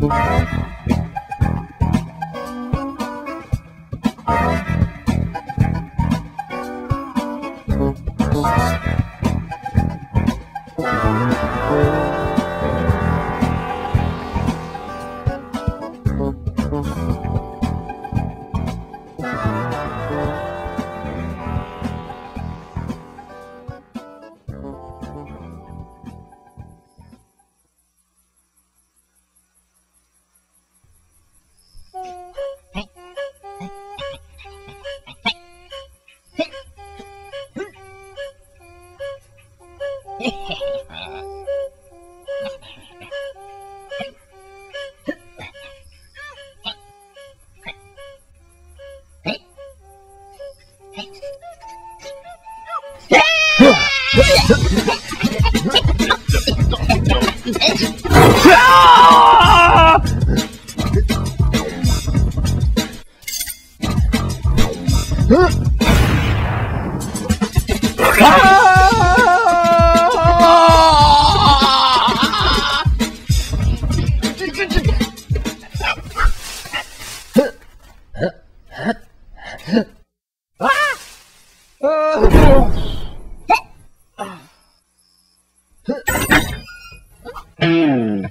Música Yeah. On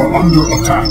are under attack.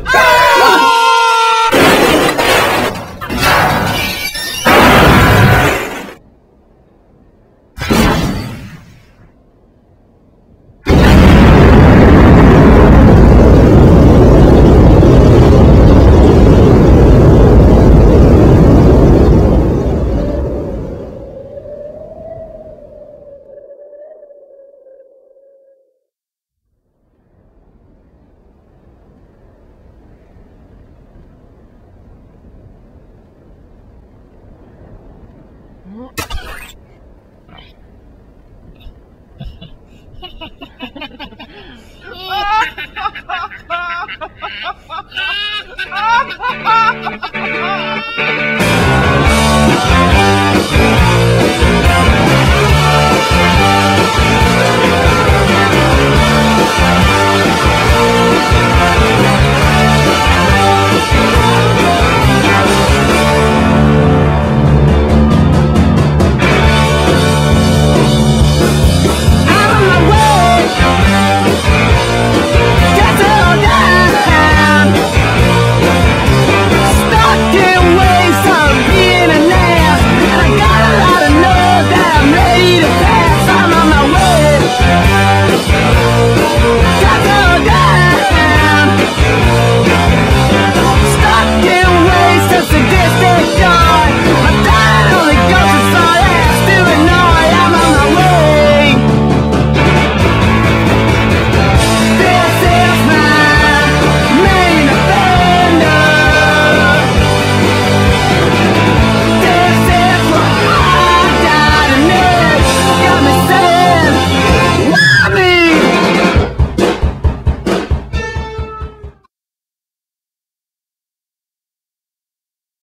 Ha ha ha!